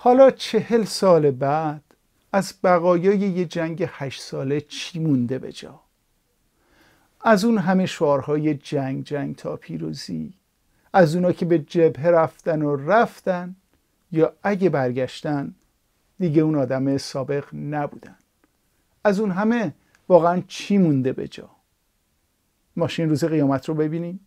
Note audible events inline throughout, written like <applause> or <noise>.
حالا چهل سال بعد از بقایای یه جنگ هشت ساله چی مونده به جا؟ از اون همه شعارهای جنگ جنگ تا پیروزی از اونا که به جبهه رفتن و رفتن یا اگه برگشتن دیگه اون آدم سابق نبودن. از اون همه واقعا چی مونده به جا؟ ماشین روز قیامت رو ببینیم.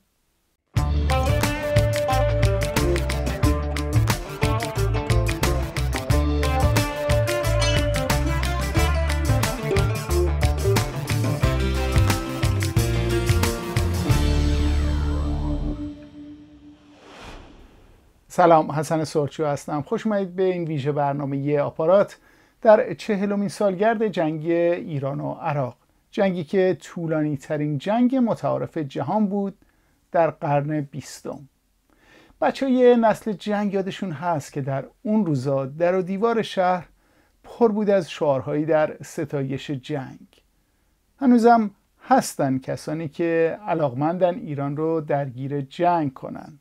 سلام حسن سرچو هستم. خوش اومدید به این ویژه برنامه یه آپارات در چهلمین سالگرد جنگ ایران و عراق. جنگی که طولانی ترین جنگ متعارف جهان بود در قرن بیستم. بچه های نسل جنگ یادشون هست که در اون روزا در و دیوار شهر پر بود از شعارهایی در ستایش جنگ. هنوزم هستن کسانی که علاقمندن ایران رو درگیر جنگ کنن.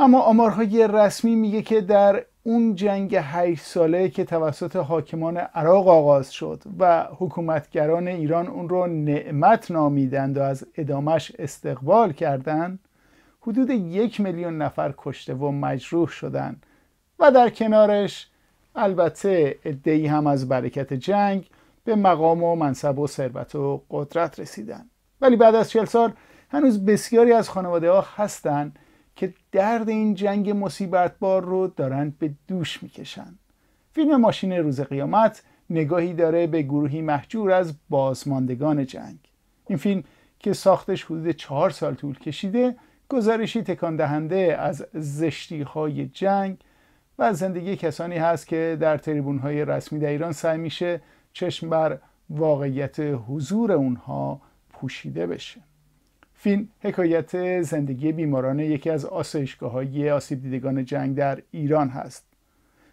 اما آمارهای رسمی میگه که در اون جنگ هشت ساله که توسط حاکمان عراق آغاز شد و حکومتگران ایران اون رو نعمت نامیدند و از ادامش استقبال کردند حدود یک میلیون نفر کشته و مجروح شدند و در کنارش البته ادهی هم از برکت جنگ به مقام و منصب و ثروت و قدرت رسیدن ولی بعد از چل سال هنوز بسیاری از خانواده ها هستند که درد این جنگ مصیبت بار رو دارن به دوش می‌کشن. فیلم ماشین روز قیامت نگاهی داره به گروهی محجور از بازماندگان جنگ. این فیلم که ساختش حدود چهار سال طول کشیده گزارشی تکان دهنده از زشتی های جنگ و زندگی کسانی هست که در تریبون های رسمی در ایران سعی میشه چشم بر واقعیت حضور اونها پوشیده بشه. فیلم حکایت زندگی بیماران یکی از آسایشگاه های آسیب دیدگان جنگ در ایران هست.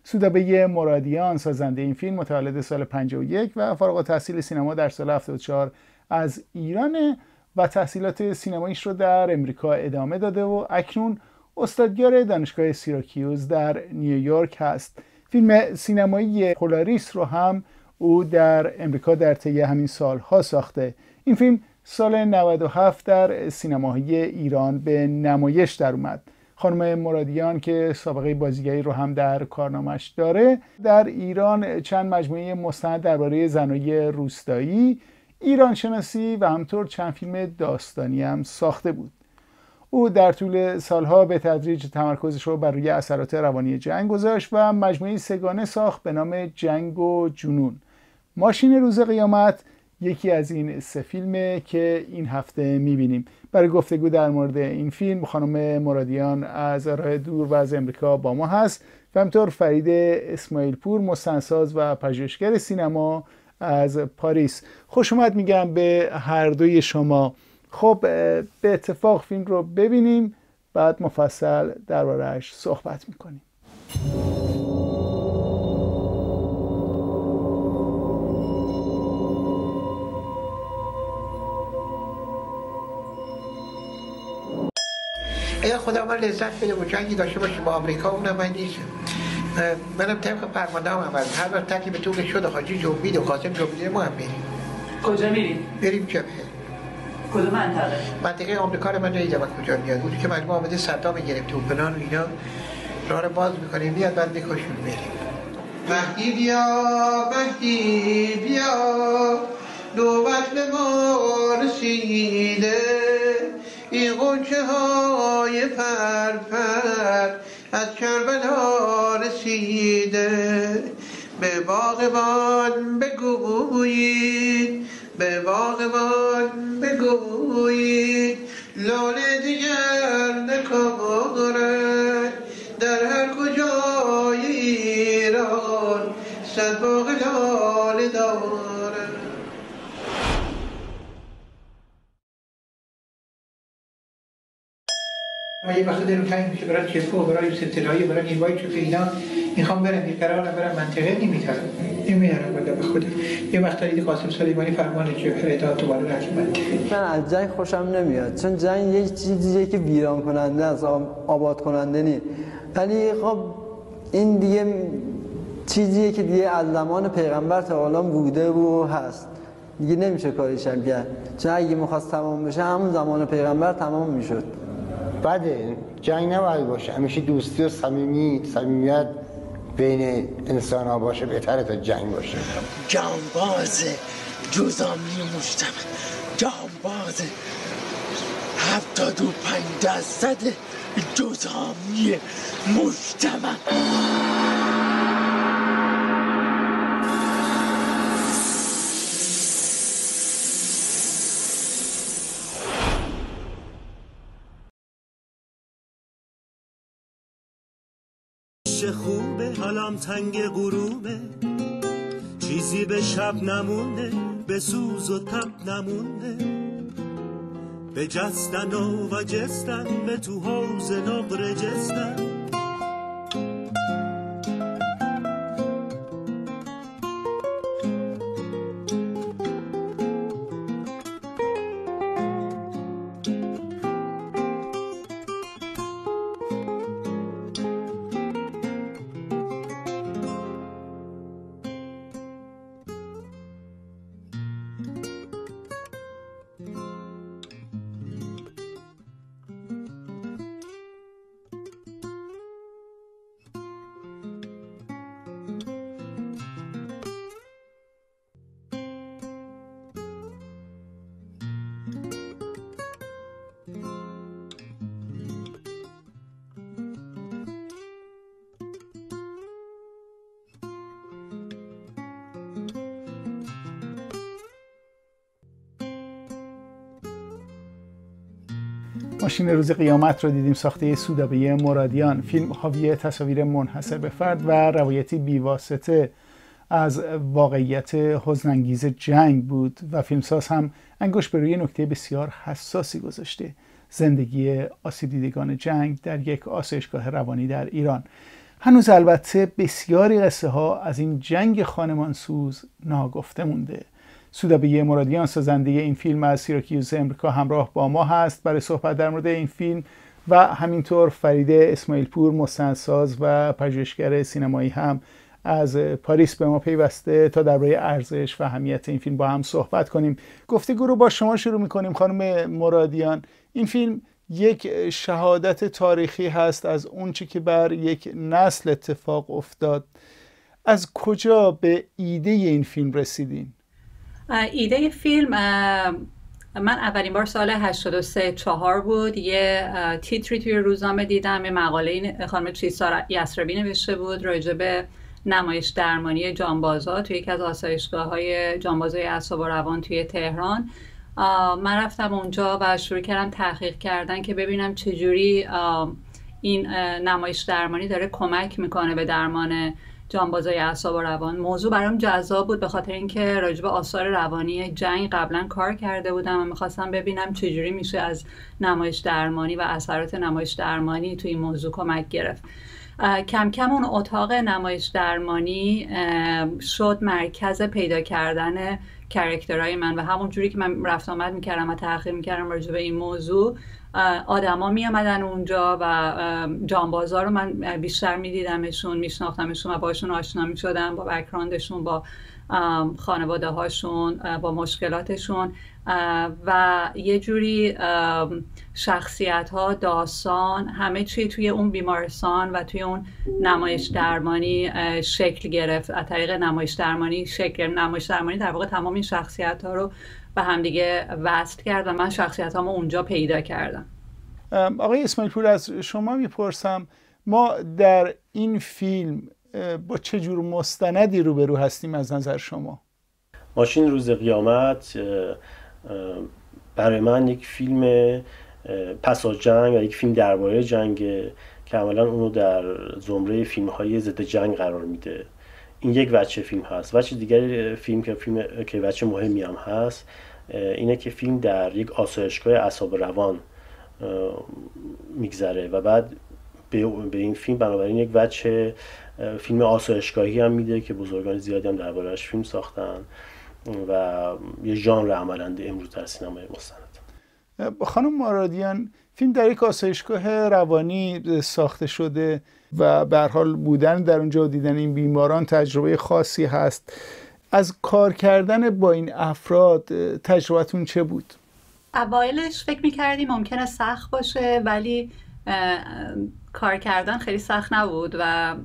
سودابه مرادیان سازنده این فیلم متولد سال 51 و فارغ التحصیل سینما در سال 74 از ایران و تحصیلات سینماییش رو در امریکا ادامه داده و اکنون استادیار دانشگاه سیراکیوز در نیویورک هست. فیلم سینمایی پولاریس رو هم او در امریکا در طی همین سالها ساخته. این فیلم سال 97 در سینماهای ایران به نمایش در اومد. خانم مرادیان که سابقه بازیگری رو هم در کارنامش داره در ایران چند مجموعه مستند درباره زنای روستایی ایران شناسی و همطور چند فیلم داستانی هم ساخته بود. او در طول سالها به تدریج تمرکزش رو بر روی اثرات روانی جنگ گذاشت و مجموعه سگانه ساخت به نام جنگ و جنون. ماشین روز قیامت یکی از این سه فیلمه که این هفته می‌بینیم. برای گفتگو در مورد این فیلم خانم مرادیان از راه دور و از امریکا با ما هست. و همطور فرید اسماعیل پور مستنساز و پژوهشگر سینما از پاریس. خوش اومد میگم به هر دوی شما. خب به اتفاق فیلم رو ببینیم بعد مفصل دربارهش صحبت می‌کنیم. اگر خدا من لذت بده و جنگی داشته باشه با آمریکا اونم من نیست منم طبق فرمانده هم عمل هر وقت تکلیف طول شده حاجی جنبید و قاسم جنبیده ما هم بریم کجا میریم؟ بریم جبهه. کدوم منطقه؟ منطقه آمریکا رو من نیدم کجا میاد؟ اونی که مجموعه آمده صدام گرفت و پلان و اینا. راه رو باز می‌کنیم میاد بعد میکشون بریم مهدی بیا مهدی بیا. نوبت به ما رسیده. این غنچه های پرپر از کربلا رسیده. به باغبان بگویید به باغبان بگویید. لاله دلم تنگ میشه برای چفو برای ستلایی برای نیوای چفه اینا می‌خوام برم یه قرار برم منطقه نمیترم نمیارم بگم به خودم. یه وقت دارید قاسم سلیمانی فرمان جبهه اطاعت و بالا من از جنگ خوشم نمیاد. چون جنگ یه چیزیه که ویران کننده است آباد کننده نی ولی خب این دیگه چیزیه که دیگه از زمان پیغمبر تا الان بوده و هست. دیگه نمیشه کاریش هم کرد. چون اگه می‌خواست تمام بشه همون زمان پیغمبر تمام می‌شد. بده جنگ نباید باشه. همیشه دوستی و صمیمی صمیمیت بین انسان ها باشه بهتره تا جنگ باشه. جانباز جزامی مجتمع جانباز هفتاد و پنج درصد جزامی مجتمع. خوبه؟ حالم تنگ غروبه. چیزی به شب نمونده به سوز و تب نمونده به جستن و جستن به تو حوز نقر جستن. ماشین روز قیامت رو دیدیم ساخته سودابه مرادیان. فیلم حاوی تصاویر منحصر به فرد و روایتی بیواسطه از واقعیت حزنانگیز جنگ بود و فیلمساز هم انگشت به روی نکته بسیار حساسی گذاشته. زندگی آسیب دیدگان جنگ در یک آسایشگاه روانی در ایران. هنوز البته بسیاری قصه ها از این جنگ خانمانسوز ناگفته مونده. سودابه مرادیان سازنده این فیلم از سیراکیوز امریکا همراه با ما هست برای صحبت در مورد این فیلم و همینطور فرید اسماعیل پور مستندساز و پژوهشگر سینمایی هم از پاریس به ما پیوسته تا درباره ارزش و اهمیت این فیلم با هم صحبت کنیم. گفتگو رو با شما شروع می‌کنیم خانم مرادیان. این فیلم یک شهادت تاریخی هست از اونچه که بر یک نسل اتفاق افتاد. از کجا به ایده این فیلم رسیدین؟ ایده فیلم من اولین بار سال 83 چهار بود. یه تیتری توی روزنامه دیدم یه مقاله خانم چیسا یسربی نوشته بود راجع به نمایش درمانی جانبازا توی یکی از آسایشگاه های جانبازای اعصاب و روان توی تهران. من رفتم اونجا و شروع کردم تحقیق کردن که ببینم چجوری این نمایش درمانی داره کمک می‌کنه به درمان جانبازای اعصاب و روان. موضوع برام جذاب بود به خاطر اینکه راجع به آثار روانی جنگ قبلا کار کرده بودم و می‌خواستم ببینم چجوری میشه از نمایش درمانی و اثرات نمایش درمانی توی این موضوع کمک گرفت. کم کم اون اتاق نمایش درمانی شد مرکز پیدا کردن کرکترهای من و همون جوری که من رفت آمد می‌کردم و تحقیق می‌کردم راجع به این موضوع آدما می آمدن اونجا و جانبازا رو من بیشتر میدیدمشون میشناختمشون و باشون آشنا می شدم با بکراندشون با خانواده هاشون با مشکلاتشون. و یه جوری شخصیت ها داستان همه چی توی اون بیمارستان و توی اون نمایش درمانی شکل گرفت. از طریق نمایش درمانی شکل نمایش درمانی در واقع تمام این شخصیت ها رو به همدیگه وصل کرد و من شخصیت هامو اونجا پیدا کردم. آقای اسماعیل پور از شما می‌پرسم ما در این فیلم با چه جور مستندی روبرو هستیم از نظر شما؟ ماشین روز قیامت برای من یک فیلم پس از جنگ و یک فیلم درباره جنگ که عملا اونو در زمره فیلم های ضد جنگ قرار میده. این یک وچه فیلم هست. وچه دیگر فیلم که فیلم که وچه مهمی هم هست اینه که فیلم در یک آسایشگاه اعصاب روان میگذره و بعد به این فیلم بنابراین یک وچه فیلم آسایشگاهی هم میده که بزرگان زیادی هم دربارهش فیلم ساختن و یه ژانر عملا امروز در سینمای مستند خانم مارادیان فیلم در یک آسایشگاه روانی ساخته شده و به حال بودن در اونجا و دیدن این بیماران تجربه خاصی هست. از کار کردن با این افراد تجربتون چه بود؟ اوایلش فکر می‌کردی ممکنه سخت باشه ولی کار کردن خیلی سخت نبود و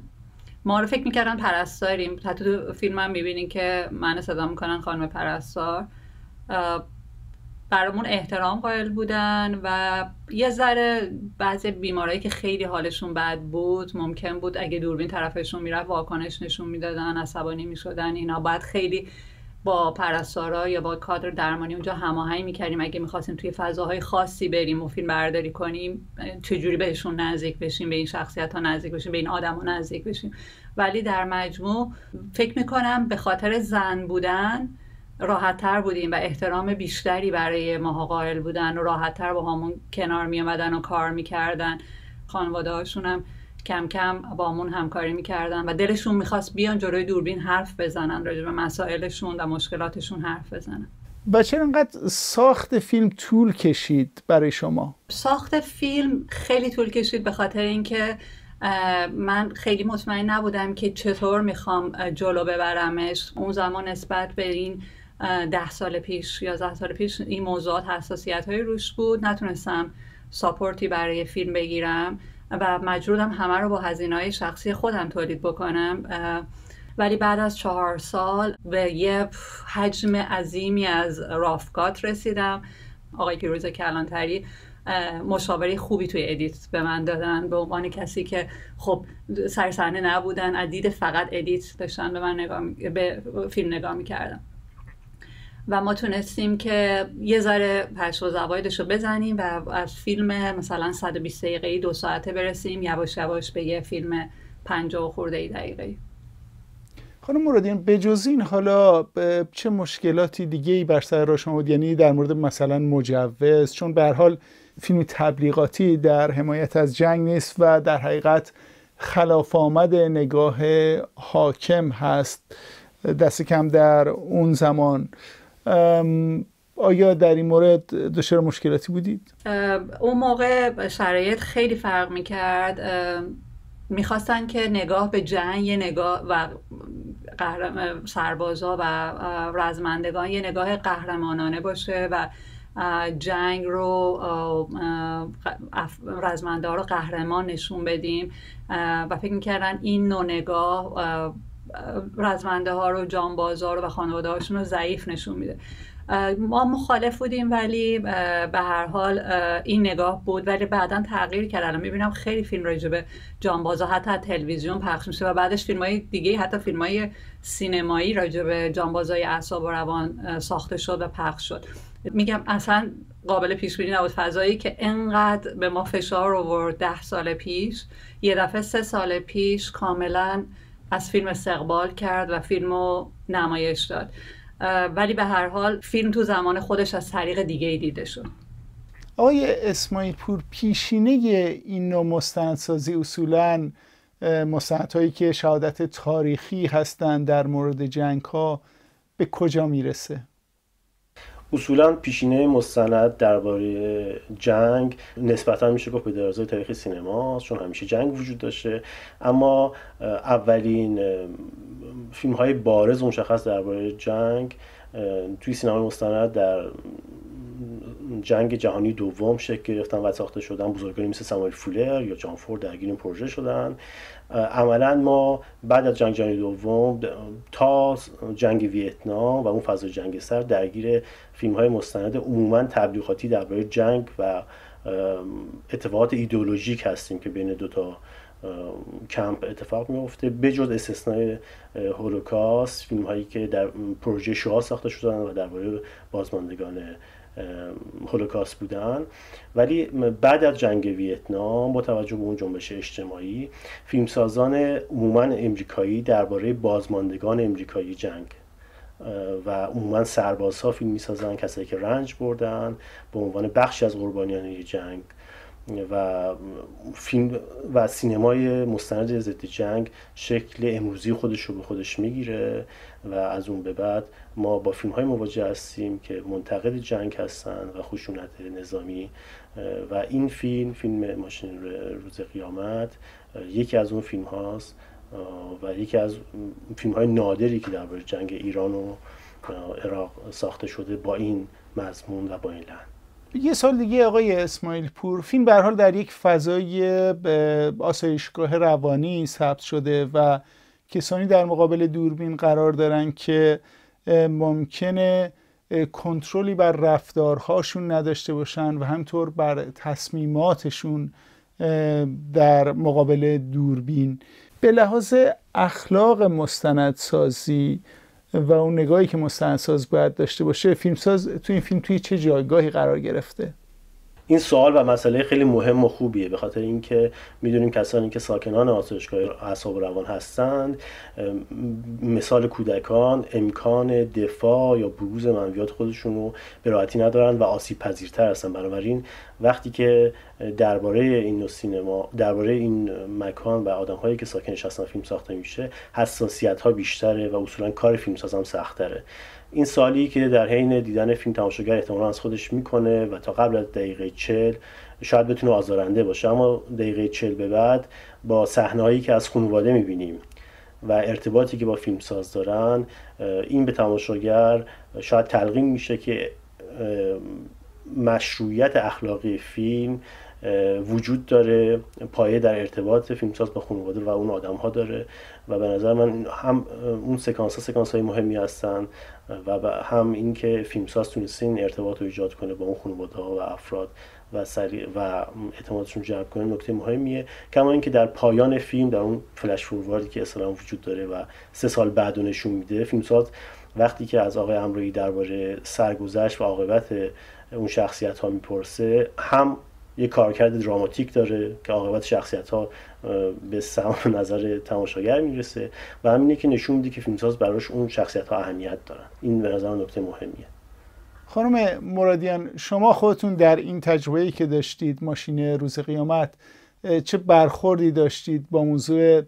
ما رو فکر می‌کردن پرستاریم. حتی تو فیلم هم می‌بینین که من صدا می‌کنن خانم پرستار. برامون احترام قائل بودن و یه ذره بعضی بیمارایی که خیلی حالشون بد بود ممکن بود اگه دوربین طرفشون می‌رفت واکنش نشون می‌دادن عصبانی می‌شدن اینا. باید خیلی با پرستارا یا با کادر درمانی اونجا هماهنگ می‌کردیم. اگه می‌خواستیم توی فضاهای خاصی بریم و فیلم برداری کنیم چجوری بهشون نزدیک بشیم به این شخصیت ها نزدیک بشیم به این آدم ها نزدیک بشیم. ولی در مجموع فکر می‌کنم به خاطر زن بودن راحت تر بودیم و احترام بیشتری برای ماها قائل بودن و راحت تر با همون کنار می و کار می‌کردن. خانواده هاشون هم کم کم با همون همکاری می‌کردن و دلشون می‌خواست بیان جلوی دوربین حرف بزنن راجع به مسائلشون و مشکلاتشون حرف بزنن. و چرا انقدر ساخت فیلم طول کشید برای شما؟ ساخت فیلم خیلی طول کشید به خاطر اینکه من خیلی مطمئن نبودم که چطور می‌خوام جلو ببرمش. اون زمان نسبت به این ده سال پیش یازده سال پیش این موضوعات حساسیت های روش بود. نتونستم support ی برای فیلم بگیرم و مجبورم همه رو با هزینه های شخصی خودم تولید بکنم. ولی بعد از چهار سال به یه حجم عظیمی از rough cut رسیدم. آقای پیروز کلانتری مشاوره خوبی توی edit به من دادن. به عنوان کسی که خب سر صحنه نبودن و فقط edit داشتن به من نگاه به فیلم نگاه می‌کردم و ما تونستیم که یه ذره پش و زوایدش رو بزنیم و از فیلم مثلا 120 دقیقه دو ساعته برسیم یواش یواش به یه فیلم 50 خورده ای دقیقه. خانم مرادین به جز این حالا چه مشکلاتی دیگه ای بر سر شما بود یعنی در مورد مثلا مجوز چون به حال فیلم تبلیغاتی در حمایت از جنگ نیست و در حقیقت خلاف آمد نگاه حاکم هست. دست کم در اون زمان. آیا در این مورد دچار مشکلاتی بودید؟ اون موقع شرایط خیلی فرق می‌کرد می‌خواستن که نگاه به جنگ یه نگاه و سربازا و رزمندگان یه نگاه قهرمانانه باشه و جنگ رو رزمنده ها رو قهرمان نشون بدیم و فکر می‌کردن این نوع نگاه رزمنده ها رو جانبازا رو و خانواده هاشون رو ضعیف نشون میده. ما مخالف بودیم ولی به هر حال این نگاه بود ولی بعدا تغییر کرد. الان می‌بینم خیلی فیلم راجع به جانبازا حتی تلویزیون پخش میشه و بعدش فیلم های دیگه حتی فیلم های سینمایی راجع به جانبازای اعصاب و روان ساخته شد و پخش شد. میگم اصلا قابل پیش بینی نبود. فضایی که انقدر به ما فشار آورد ده سال پیش یه دفعه سه سال پیش کاملا از فیلم استقبال کرد و فیلم رو نمایش داد ولی به هر حال فیلم تو زمان خودش از طریق دیگه ای دیده شد آقای اسماعیل پور پیشینه این نوع مستندسازی اصولا مستندهایی که شهادت تاریخی هستند در مورد جنگ ها به کجا می‌رسه؟ اصولا پیشینه مستند درباره جنگ نسبتا میشه گفت به درازای تاریخ سینما چون همیشه جنگ وجود داشته. اما اولین فیلم های بارز مشخص درباره جنگ توی سینما مستند در جنگ جهانی دوم شکل گرفتن و ساخته شدن. بزرگانی مثل ساموئل فولر یا جان فورد درگیر این پروژه شدن. عملا ما بعد از جنگ جهانی دوم تا جنگ ویتنام و اون فضا جنگ سر درگیر فیلم های مستند عموما تبلیغاتی درباره جنگ و اتفاقات ایدئولوژیک هستیم که بین دو تا کمپ اتفاق میفته بجز استثنای هولوکاست فیلم هایی که در پروژه شوها ساخته شدن و درباره بازماندگان هولوکاست بودن. ولی بعد از جنگ ویتنام با توجه به اون جنبش اجتماعی فیلمسازان عموما امریکایی درباره بازماندگان امریکایی جنگ و عموما سربازها فیلم می‌سازن کسایی که رنج بردن به عنوان بخشی از قربانیان جنگ. و فیلم و سینمای مستند ضد جنگ شکل امروزی خودش رو به خودش می‌گیره و از اون به بعد ما با فیلم های مواجه هستیم که منتقد جنگ هستن و خشونت نظامی و این فیلم فیلم ماشین روز قیامت یکی از اون فیلم هاست و یکی از فیلم های نادری که درباره جنگ ایران و عراق ساخته شده با این مضمون و با این لحن. یه سال دیگه آقای اسماعیل پور فیلم به حال در یک فضای آسایشگاه روانی ثبت شده و کسانی در مقابل دوربین قرار دارن که ممکنه کنترلی بر رفتارهاشون نداشته باشن و همطور بر تصمیماتشون در مقابل دوربین. به لحاظ اخلاق مستندسازی و اون نگاهی که مستندساز باید داشته باشه فیلمساز تو این فیلم توی چه جایگاهی قرار گرفته؟ این سوال و مسئله خیلی مهم و خوبیه به خاطر اینکه می‌دونیم کسانی که ساکنان آسایشگاه اعصاب روان هستند مثال کودکان امکان دفاع یا بروز منویات خودشون رو به راحتی ندارن و آسیب پذیرتر هستن. بنابراین وقتی که درباره این نوع سینما درباره این مکان و آدم هایی که ساکنش هستن فیلم ساخته میشه حساسیت ها بیشتره و اصولا کار فیلم سازم سختره. این سالی که در حین دیدن فیلم تماشاگر احتمالا از خودش می‌کنه و تا قبل از دقیقه چل شاید بتونه آزارنده باشه. اما دقیقه چل به بعد با صحنه که از خانواده می‌بینیم و ارتباطی که با فیلمساز دارن این به تماشاگر شاید تلقین میشه که مشروعیت اخلاقی فیلم وجود داره پایه در ارتباط فیلمساز با خانواده و اون آدم ها داره و به نظر من هم اون سکانس ها سکانس های مهمی هستن و هم اینکه فیلمساز تونسته این ارتباط رو ایجاد کنه با اون خانواده ها و افراد و سریع و اعتمادشون جلب کنه نکته مهمیه. کما اینکه در پایان فیلم در اون فلش فورواردی که اصلا وجود داره و سه سال بعد نشون میده فیلمساز وقتی که از آقای امرویی درباره سرگذشت و عاقبت اون شخصیت ها می‌پرسه هم یه کارکرد دراماتیک داره که عاقبت شخصیت ها به سم <laughs> نظر تماشاگر می‌رسه و همینه که نشون میده که فیلمساز براش اون شخصیت ها اهمیت دارن. این به نظر نکته مهمیه. خانم مرادیان شما خودتون در این تجربه‌ای که داشتید ماشین روز قیامت چه برخوردی داشتید با موضوع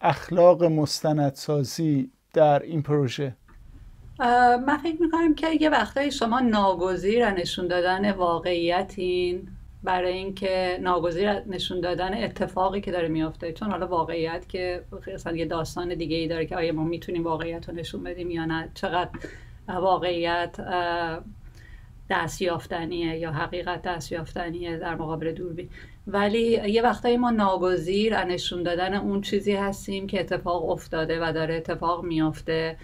اخلاق مستندسازی در این پروژه؟ من فکر می‌کنم که یه وقتایی شما ناگزیر نشون دادن واقعیتین برای اینکه ناگزیر نشون دادن اتفاقی که داره میافته. چون حالا واقعیت که اصلا یه داستان دیگه ای داره که آیا ما می‌تونیم واقعیت رو نشون بدیم یا نه؟ چقدر واقعیت دستیافتنیه یا حقیقت دستیافتنیه در مقابل دوربین. ولی یه وقتایی ما ناگزیر نشون دادن اون چیزی هستیم که اتفاق افتاده و داره اتفاق میافته.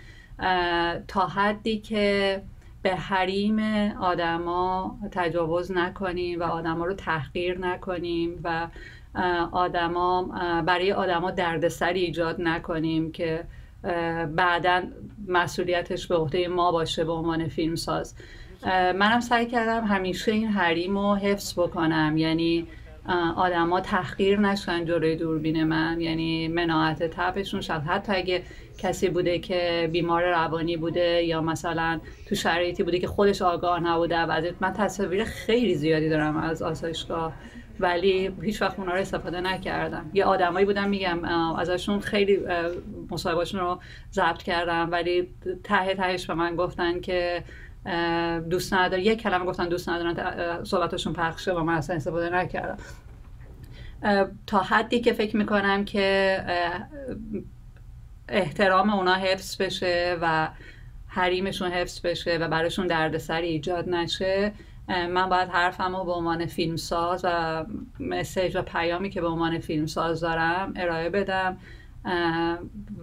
تا حدی که به حریم آدما تجاوز نکنیم و آدما رو تحقیر نکنیم و آدما برای آدما دردسری ایجاد نکنیم که بعدا مسئولیتش به عهده ما باشه به عنوان فیلمساز. منم سعی کردم همیشه این حریم رو حفظ بکنم. یعنی آدما تحقیر نشن جلوی دوربین من. یعنی مناعت تپشون شد. حتی اگه کسی بوده که بیمار روانی بوده یا مثلا تو شرایطی بوده که خودش آگاه نبوده و من تصاویر خیلی زیادی دارم از آسایشگاه. ولی هیچ وقت اونا رو استفاده نکردم. یه آدمایی بودم میگم ازشون خیلی مصاحبهاشون رو ضبط کردم. ولی ته تهش به من گفتن که دوست ندارن یک کلمه گفتن دوست ندارن صحبتشون پخشه و من اصلا استفاده نکردم. تا حدی که فکر می‌کنم که احترام اونا حفظ بشه و حریمشون حفظ بشه و براشون دردسری ایجاد نشه من باید حرفم رو به عنوان فیلمساز و مسیج و پیامی که به عنوان فیلمساز دارم ارائه بدم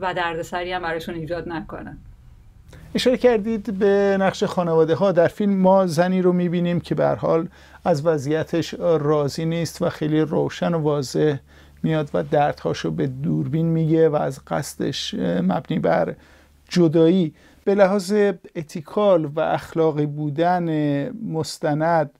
و دردسری هم براشون ایجاد نکنم. اشاره کردید به نقش خانواده ها در فیلم ما زنی رو می‌بینیم که به حال از وضعیتش راضی نیست و خیلی روشن و واضح میاد و دردهاشو به دوربین میگه و از قصدش مبنی بر جدایی. به لحاظ اتیکال و اخلاقی بودن مستند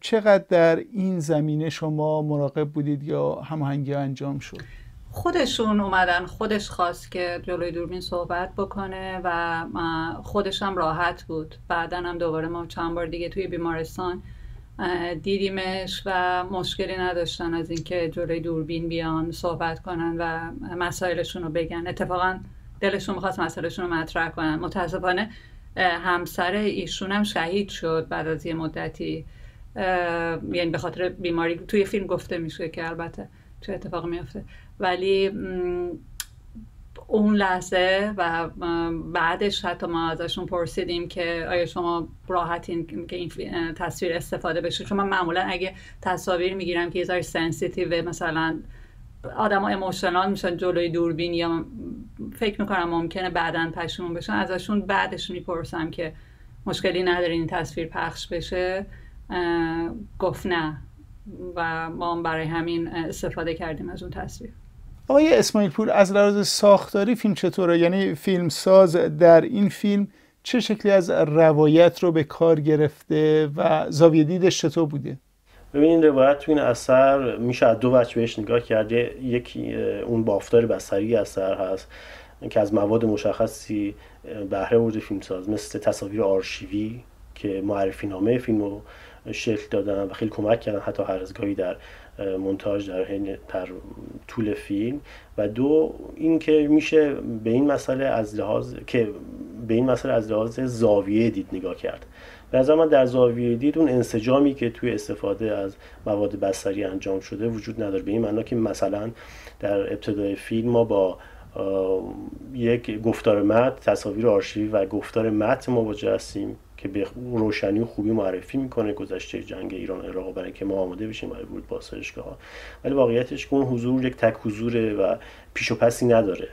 چقدر در این زمینه شما مراقب بودید یا هماهنگی انجام شد؟ خودشون اومدن خودش خواست که جلوی دوربین صحبت بکنه و خودش هم راحت بود. بعدا هم دوباره ما چند بار دیگه توی بیمارستان دیدیمش و مشکلی نداشتن از اینکه جلوی دوربین بیان صحبت کنن و مسائلشون رو بگن. اتفاقا دلشون می‌خواست مسائلشون رو مطرح کنن. متاسفانه همسر ایشون هم شهید شد بعد از یه مدتی. یعنی به خاطر بیماری توی فیلم گفته میشه که البته. چه اتفاق میافته. ولی اون لحظه و بعدش حتی ما ازشون پرسیدیم که آیا شما راحتین که این تصویر استفاده بشه؟ چون من معمولا اگه تصاویر می‌گیرم که یه ذره sensitive مثلا آدم ها emotional میشن جلوی دوربین یا فکر می‌کنم ممکنه بعدا پشمون بشن ازشون بعدش می‌پرسم که مشکلی ندارین این تصویر پخش بشه؟ گفت نه. و ما برای همین استفاده کردیم از اون تصویر. آقای اسماعیل پور از لحاظ ساختاری فیلم چطوره؟ یعنی فیلم ساز در این فیلم چه شکلی از روایت رو به کار گرفته و زاویه دیدش چطور بوده؟ ببینید روایت تو این اثر میشه از دو وجه بهش نگاه کرده یکی اون بافتار بصری اثر هست که از مواد مشخصی بهره برده فیلمساز مثل تصاویر آرشیوی. که معرفی نامه فیلم رو شکل دادن و خیلی کمک کردن حتی هر ازگاهی در مونتاژ در در طول فیلم. و دو اینکه میشه به این مسئله از لحاظ که به این مسئله از لحاظ زاویه دید نگاه کرد. به نظر من در زاویه دید اون انسجامی که توی استفاده از مواد بصری انجام شده وجود نداره. به این معنا که مثلا در ابتدای فیلم ما با یک گفتار متن تصاویر آرشیوی و گفتار متن مواجه هستیم. که به روشنی و خوبی معرفی می‌کنه گذشته جنگ ایران عراق برای که ما آماده بشیم برای ورود ها ولی واقعیتش که اون حضور یک تک حضوره و پیش و پسی نداره.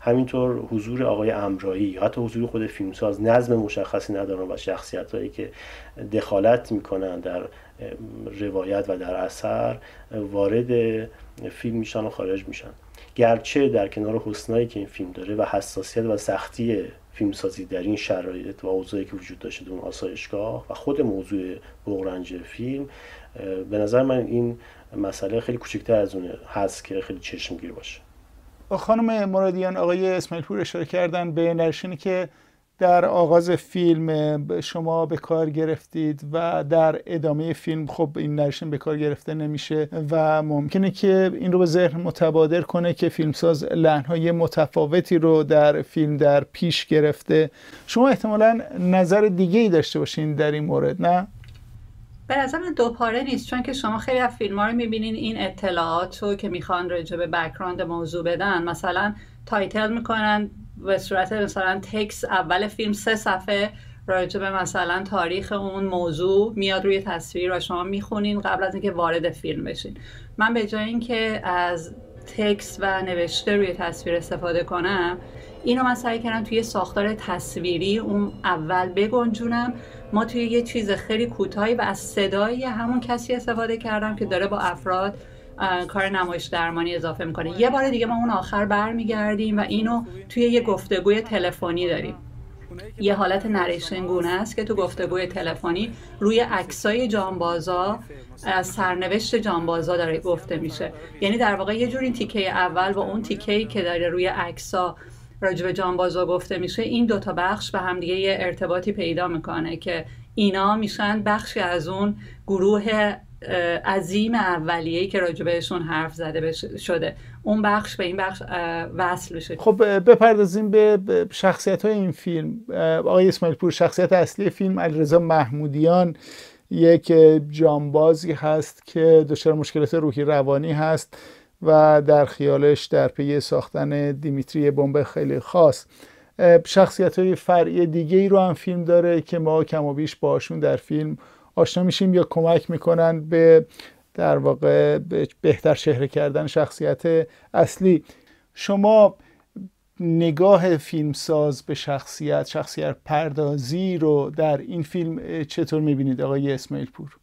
همینطور حضور آقای امرایی حتی حضور خود فیلمساز نظم مشخصی ندارن و شخصیت هایی که دخالت می‌کنن در روایت و در اثر وارد فیلم میشن و خارج میشن. گرچه در کنار حسنایی که این فیلم داره و حساسیت و سختی فیلمسازی در این شرایط و اوضاعی که وجود داشته در اون آسایشگاه و خود موضوع بغرنج فیلم به نظر من این مسئله خیلی کوچکتر از اون هست که خیلی چشمگیر باشه. خانم مرادیان آقای اسماعیل پور اشاره کردن به نرشینی که در آغاز فیلم شما به کار گرفتید و در ادامه فیلم خب این نرشین به کار گرفته نمیشه و ممکنه که این رو به ذهن متبادر کنه که فیلمساز لحنهای متفاوتی رو در فیلم در پیش گرفته شما احتمالا نظر دیگه ای داشته باشین در این مورد نه؟ به نظر من دوپاره نیست چون که شما خیلی از فیلم ها رو می‌بینین این اطلاعات رو که می‌خوان راجع به بکراند موضوع بدن مثلا title می‌کنن به صورت مثلا تکس اول فیلم سه صفحه راجع به مثلا تاریخ اون موضوع میاد روی تصویر و شما می‌خونین قبل از اینکه وارد فیلم بشین. من به جای اینکه از تکس و نوشته روی تصویر استفاده کنم اینو من سعی کردم توی ساختار تصویری اون اول بگنجونم. ما توی یه چیز خیلی کوتاهی و از صدای همون کسی استفاده کردم که داره با افراد کار نمایش درمانی اضافه می‌کنه. یه بار دیگه ما اون آخر برمیگردیم و اینو توی یه گفتگوی تلفنی داریم. یه حالت نریشن گونه است که تو گفتگوی تلفنی روی عکسای جانبازا از سرنوشت جانبازا داره گفته میشه. یعنی در واقع یه جوری تیکه اول و اون تیکه که داره روی عکسا راجب جانبازا گفته میشه این دوتا بخش به همدیگه یه ارتباطی پیدا می‌کنه که اینا میشن بخشی از اون گروه عظیم اولیه‌ای که راجع بهشون حرف زده شده. اون بخش به این بخش وصل بشه. خب بپردازیم به شخصیت های این فیلم. آقای اسماعیل پور شخصیت اصلی فیلم علیرضا محمودیان یک جانبازی هست که دچار مشکلات روحی روانی هست و در خیالش در پی ساختن دیمیتری بمب خیلی خاص. شخصیت های فرعی دیگه ای رو هم فیلم داره که ما کم و بیش باشون در فیلم آشنا میشیم یا کمک می‌کنن به در واقع بهتر شهره کردن شخصیت اصلی. شما نگاه فیلمساز به شخصیت شخصیت پردازی رو در این فیلم چطور می‌بینید آقای اسماعیل پور؟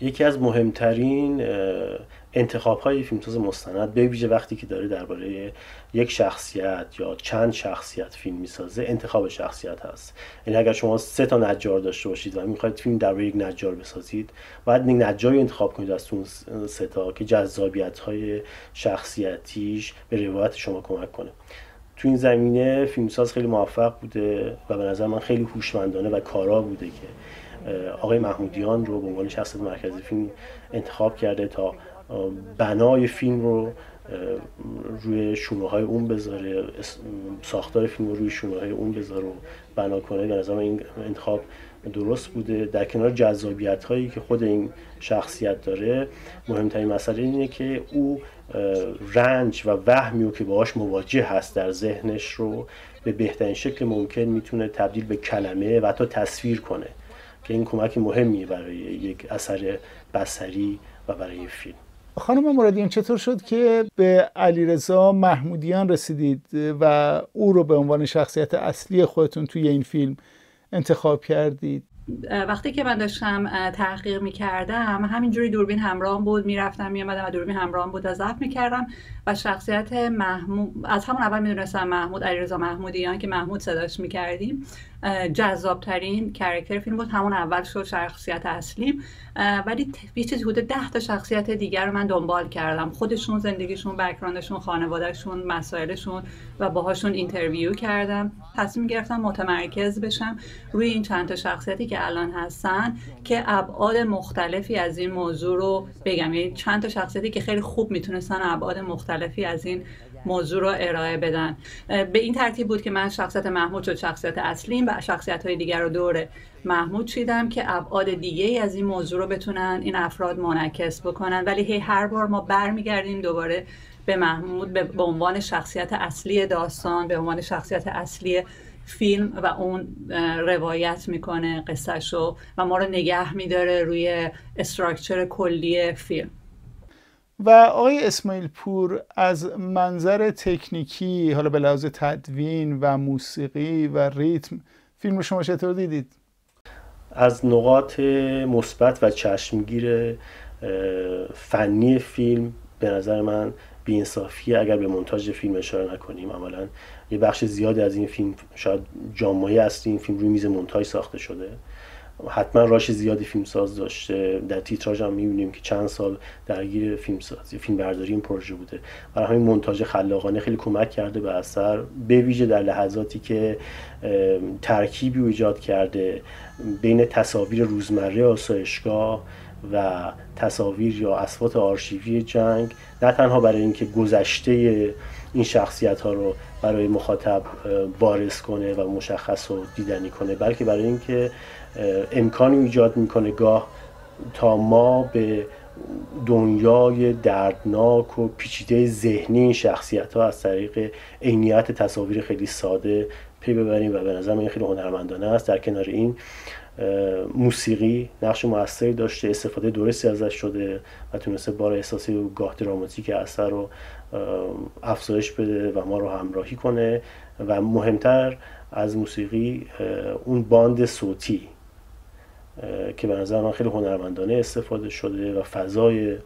یکی از مهمترین انتخاب های فیلمساز مستند به وقتی که داره درباره یک شخصیت یا چند شخصیت فیلم می‌سازه انتخاب شخصیت هست. یعنی اگر شما سه تا نجار داشته باشید و می‌خواید فیلم درباره یک نجار بسازید باید یک نجاری انتخاب کنید از اون سه تا که جذابیت های شخصیتیش به روایت شما کمک کنه. تو این زمینه فیلمساز خیلی موفق بوده و به نظر من خیلی هوشمندانه و کارا بوده که آقای محمودیان رو به عنوان شخصیت مرکزی فیلم انتخاب کرده تا بنای فیلم رو روی شونه های اون بذاره ساختار فیلم رو روی شونه های اون بذاره و بنا کنه نظرم این انتخاب درست بوده. در کنار جذابیت هایی که خود این شخصیت داره مهمترین مسئله اینه که او رنج و وهمی رو که باهاش مواجه هست در ذهنش رو به بهترین شکل ممکن می‌تونه تبدیل به کلمه و حتی تصویر کنه که این کمک مهمیه برای یک اثر بسری و برای فیلم. خانم مرادیان چطور شد که به علیرضا محمودیان رسیدید و او رو به عنوان شخصیت اصلی خودتون توی این فیلم انتخاب کردید؟ وقتی که من داشتم تحقیق می‌کردم همینجوری دوربین همراه بود می‌رفتم میامدم و دوربین همراه بود و ضبط می‌کردم و شخصیت محمود از همون اول می‌دونستم محمود علیرضا محمودیان که محمود صداش می‌کردیم. جذابترین کرکتر فیلم بود. همون اول شد شخصیت اصلیم ولی یه چیزی حدود ده تا شخصیت دیگر رو من دنبال کردم. خودشون زندگیشون بکراندشون خانوادهشون مسائلشون و باهاشون interview کردم. تصمیم گرفتم متمرکز بشم روی این چند تا شخصیتی که الان هستن که ابعاد مختلفی از این موضوع رو بگم. یعنی چند تا شخصیتی که خیلی خوب می‌تونستن ابعاد مختلفی از این موضوع رو ارائه بدن. به این ترتیب بود که من شخصیت محمود شد شخصیت اصلیم و شخصیت های دیگر رو دور محمود چیدم که ابعاد دیگه از این موضوع رو بتونن این افراد منعکس بکنن. ولی هی هر بار ما برمیگردیم دوباره به محمود به عنوان شخصیت اصلی داستان به عنوان شخصیت اصلی فیلم و اون روایت می‌کنه قصهشو و ما رو نگه میداره روی استراکچر کلی فیلم. و آقای اسماعیل پور از منظر تکنیکی حالا به لحاظ تدوین و موسیقی و ریتم فیلم شما چطور دیدید؟ از نقاط مثبت و چشمگیر فنی فیلم به نظر من بیانصافی اگر به منتاج فیلم اشاره نکنیم عملا یه بخش زیادی از این فیلم شاید جامعه اصلی این فیلم روی میز منتاج ساخته شده حتما راش زیادی فیلمساز داشته. در تیتراژ هم می‌بینیم که چند سال درگیر فیلمسازی فیلم برداری این پروژه بوده. برای همین مونتاژ خلاقانه خیلی کمک کرده به اثر به ویژه در لحظاتی که ترکیبی ایجاد کرده بین تصاویر روزمره آسایشگاه و تصاویر یا اسوات آرشیوی جنگ نه تنها برای اینکه گذشته این شخصیت ها رو برای مخاطب بارز کنه و مشخص و دیدنی کنه بلکه برای اینکه امکانی ایجاد می‌کنه. گاه تا ما به دنیای دردناک و پیچیده ذهنی این شخصیت ها از طریق عینیت تصاویر خیلی ساده پی ببریم و به نظر این خیلی هنرمندانه است. در کنار این موسیقی نقش موثری داشته استفاده درستی ازش شده و تونسته بار احساسی و گاه دراماتیک اثر رو افزایش بده و ما رو همراهی کنه. و مهمتر از موسیقی اون باند صوتی که به نظر من خیلی هنرمندانه استفاده شده و فضای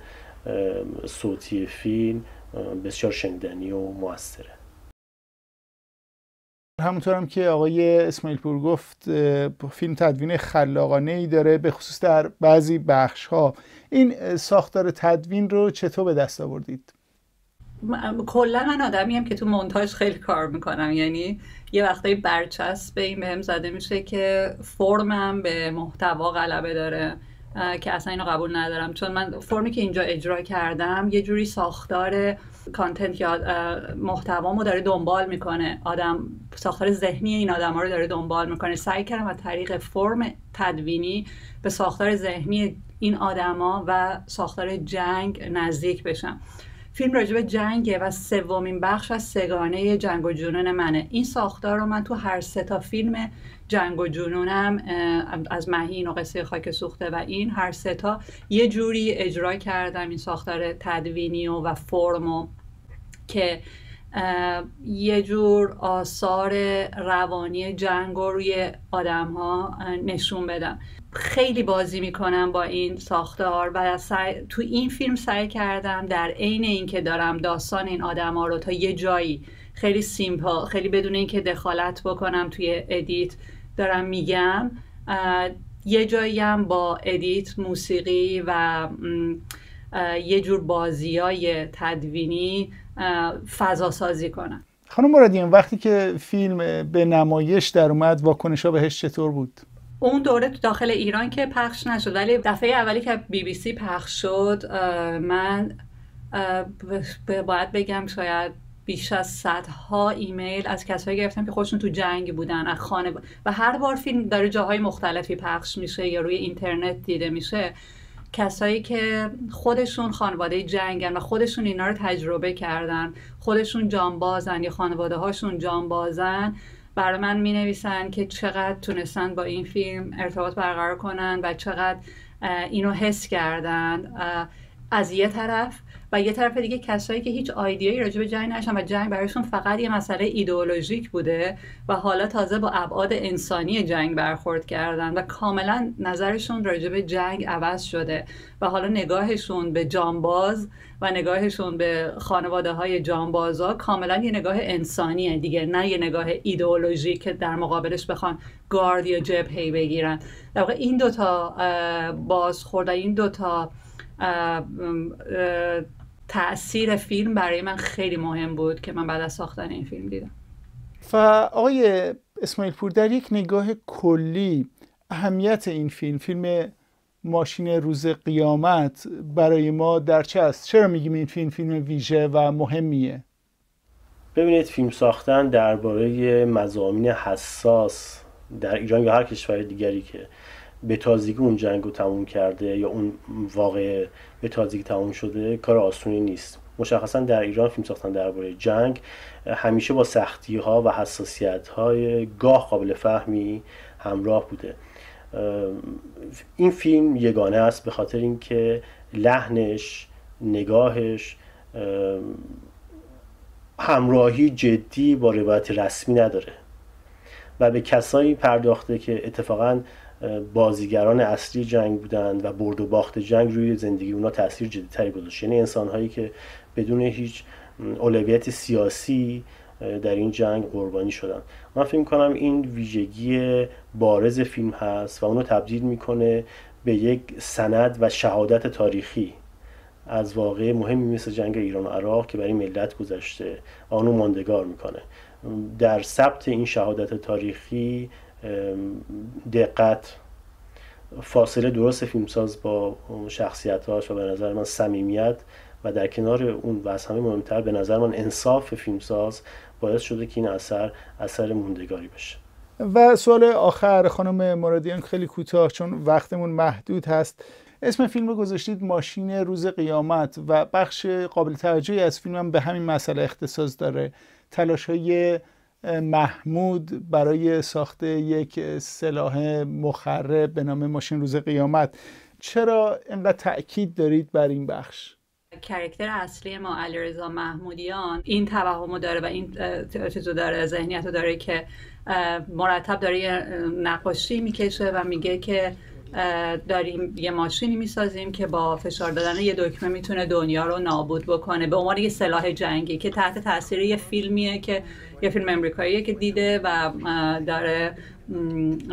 صوتی فیلم بسیار شنیدنی و موثره همونطور هم که آقای اسماعیل پور گفت فیلم تدوین خلاقانه ای داره به خصوص در بعضی بخش ها این ساختار تدوین رو چطور به دست آوردید؟ کلا من آدمی هم که تو مونتاژ خیلی کار می‌کنم. یعنی یه وقتایی برچسب این بهم زده میشه که فرمم به محتوا غلبه داره که اصلا اینو قبول ندارم. چون من فرمی که اینجا اجرا کردم یه جوری ساختار کانتنت یا محتوامو داره دنبال می‌کنه. آدم ساختار ذهنی این آدم ها رو داره دنبال می‌کنه. سعی کردم از طریق فرم تدوینی به ساختار ذهنی این آدما و ساختار جنگ نزدیک بشم. فیلم راجب جنگه و سومین بخش از سگانه جنگ و جنون منه. این ساختار رو من تو هر سه تا فیلم جنگ و جنونم از مهین و قصه خاک سوخته و این هر سه تا یه جوری اجرا کردم این ساختار تدوینی و, و فرمو که یه جور آثار روانی جنگ رو روی آدم ها نشون بدم. خیلی بازی می‌کنم با این ساختار و تو این فیلم سعی کردم در عین اینکه دارم داستان این آدم ها رو تا یه جایی خیلی simple خیلی بدون اینکه دخالت بکنم توی edit دارم میگم یه جایی هم با edit موسیقی و یه جور بازی های تدوینی فضا سازی کنم خانم مرادیان وقتی که فیلم به نمایش در اومد واکنش ها بهش چطور بود؟ اون دوره تو داخل ایران که پخش نشد ولی دفعه اولی که بی بی سی پخش شد من باید بگم شاید بیش از صدها ایمیل از کسایی گرفتم که خودشون تو جنگ بودن از خانه و هر بار فیلم داره جاهای مختلفی پخش میشه یا روی اینترنت دیده میشه کسایی که خودشون خانواده جنگن و خودشون اینا رو تجربه کردن خودشون جانبازن یا خانواده هاشون جانبازن برای من می نویسن که چقدر تونستن با این فیلم ارتباط برقرار کنن و چقدر اینو حس کردن. از یه طرف و یه طرف دیگه کسایی که هیچ آیدیایی راجع به جنگ نشن و جنگ برایشون فقط یه مسئله ایدئولوژیک بوده و حالا تازه با ابعاد انسانی جنگ برخورد کردن و کاملا نظرشون راجع به جنگ عوض شده و حالا نگاهشون به جانباز و نگاهشون به خانواده های جانبازا کاملا یه نگاه انسانیه دیگه نه یه نگاه ایدئولوژیک که در مقابلش بخوان گارد یا جبهه بگیرن. در واقع این دوتا بازخورد این دوتا تاثیر فیلم برای من خیلی مهم بود که من بعد از ساختن این فیلم دیدم. و آقای اسماعیل پور در یک نگاه کلی اهمیت این فیلم فیلم ماشین روز قیامت برای ما در چه است؟ چرا میگیم این فیلم فیلم ویژه و مهمیه؟ ببینید فیلم ساختن درباره مزامین حساس در ایران یا هر کشور دیگری که به تازگی اون جنگ رو تموم کرده یا اون واقع به تازگی تموم شده کار آسونی نیست. مشخصا در ایران فیلم ساختن درباره جنگ همیشه با سختی ها و حساسیت های گاه قابل فهمی همراه بوده. این فیلم یگانه است به خاطر اینکه لحنش نگاهش همراهی جدی با روایت رسمی نداره. و به کسایی پرداخته که اتفاقا بازیگران اصلی جنگ بودند و برد و باخت جنگ روی زندگی اونا تاثیر جدیتری گذاشت. یعنی انسان هایی که بدون هیچ اولویت سیاسی در این جنگ قربانی شدن. من فکر کنم این ویژگی بارز فیلم هست و اونو تبدیل می‌کنه به یک سند و شهادت تاریخی از واقع مهمی مثل جنگ ایران و عراق که برای ملت گذشته و اونو ماندگار می‌کنه. در ثبت این شهادت تاریخی دقت فاصله درست فیلمساز با شخصیتاش و به نظر من صمیمیت و در کنار اون و از همه مهمتر به نظر من انصاف فیلمساز باعث شده که این اثر اثر موندگاری بشه. و سوال آخر خانم مرادیان خیلی کوتاه چون وقتمون محدود هست. اسم فیلم رو گذاشتید ماشین روز قیامت و بخش قابل توجهی از فیلم هم به همین مسئله اختصاص داره. تلاش های محمود برای ساخت یک سلاح مخرب به نام ماشین روز قیامت. چرا اینقدر تاکید دارید بر این بخش؟ کرکتر اصلی ما علیرضا محمودیان این توهمو داره و این چیزو داره ذهنیت داره که مرتب داره نقاشی می‌کشه و میگه که داریم یه ماشینی می‌سازیم که با فشار دادن یه دکمه می‌تونه دنیا رو نابود بکنه. به عنوان یه سلاح جنگی که تحت تاثیر یه فیلمیه که یه فیلم امریکاییه که دیده و داره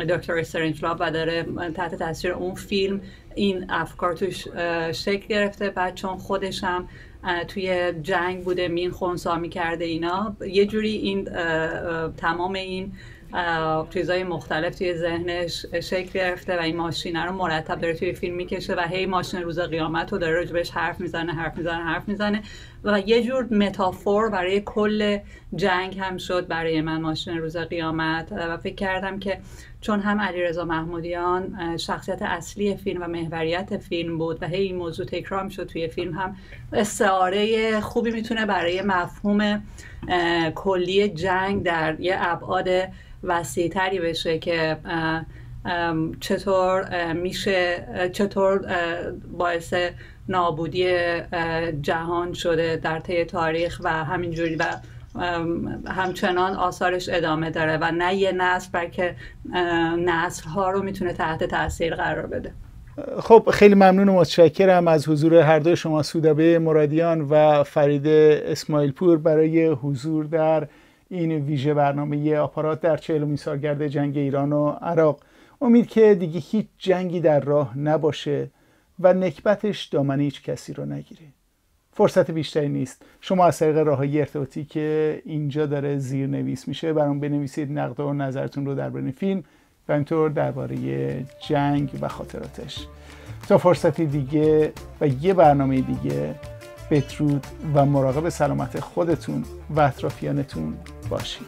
دکتر استرنجلاب و داره تحت تاثیر اون فیلم این افکار توش شکل گرفته. بعد چون خودشم توی جنگ بوده مین خونسا می‌کرده اینا یه جوری این تمام این چیزای مختلف توی ذهنش شکل گرفته و این ماشینه رو مرتب داره توی فیلم می‌کشه و هی ماشین روز قیامت رو داره راجبش حرف می‌زنه حرف می‌زنه حرف می‌زنه و یه جور متافور برای کل جنگ هم شد برای من ماشین روز قیامت. و فکر کردم که چون هم علیرضا محمودیان شخصیت اصلی فیلم و محوریت فیلم بود و هی این موضوع تکرار شد توی فیلم هم استعاره خوبی می‌تونه برای مفهوم کلی جنگ در یه ابعاد وسیعتری بشه که چطور میشه چطور باعث نابودی جهان شده در طی تاریخ و همینجوری و همچنان آثارش ادامه داره و نه یه نسل بلکه نسل ها رو می‌تونه تحت تاثیر قرار بده. خب خیلی ممنون و متشکرم از حضور هر دو شما سودابه مرادیان و فرید اسماعیل پور برای حضور در این ویژه برنامه آپارات در چهلمین سالگرد جنگ ایران و عراق. امید که دیگه هیچ جنگی در راه نباشه و نکبتش دامن هیچ کسی رو نگیره. فرصت بیشتری نیست. شما از طریق راه ارتباطی که اینجا داره زیر نویس میشه برام بنویسید نقد و نظرتون رو در بین فیلم و اینطور درباره جنگ و خاطراتش. تا فرصتی دیگه و یه برنامه دیگه بدرود و مراقب سلامت خودتون و اطرافیانتون. باشید